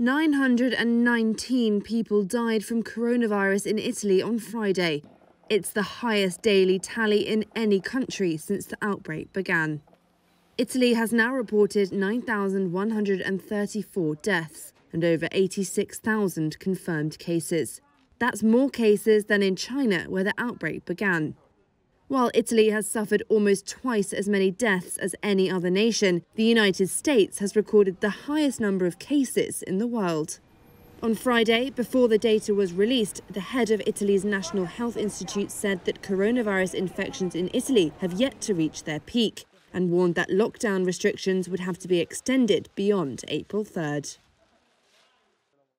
919 people died from coronavirus in Italy on Friday. It's the highest daily tally in any country since the outbreak began. Italy has now reported 9,134 deaths and over 86,000 confirmed cases. That's more cases than in China, where the outbreak began. While Italy has suffered almost twice as many deaths as any other nation, the United States has recorded the highest number of cases in the world. On Friday, before the data was released, the head of Italy's National Health Institute said that coronavirus infections in Italy have yet to reach their peak and warned that lockdown restrictions would have to be extended beyond April 3rd.